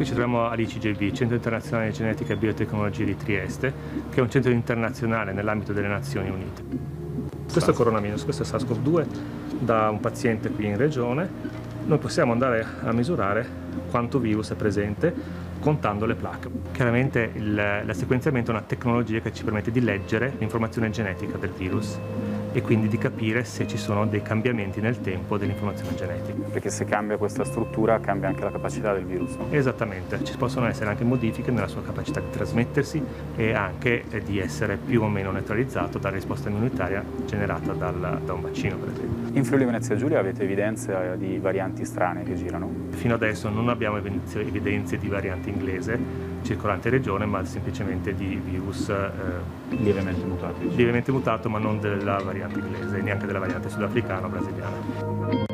Qui ci troviamo all'ICGB, Centro Internazionale di Genetica e Biotecnologie di Trieste, che è un centro internazionale nell'ambito delle Nazioni Unite. Questo è coronavirus, questo è SARS-CoV-2 da un paziente qui in regione. Noi possiamo andare a misurare quanto virus è presente contando le placche. Chiaramente il, il sequenziamento è una tecnologia che ci permette di leggere l'informazione genetica del virus e quindi di capire se ci sono dei cambiamenti nel tempo dell'informazione genetica. Perché se cambia questa struttura cambia anche la capacità del virus. Esattamente, ci possono essere anche modifiche nella sua capacità di trasmettersi e anche di essere più o meno neutralizzato dalla risposta immunitaria generata dal, da un vaccino per esempio. In Friuli Venezia Giulia avete evidenze di varianti strane che girano? Fino adesso non abbiamo evidenze di variante inglese, circolante in regione, ma semplicemente di virus eh, lievemente mutato. Diciamo. Lievemente mutato, ma non della variante inglese, neanche della variante sudafricana o brasiliana.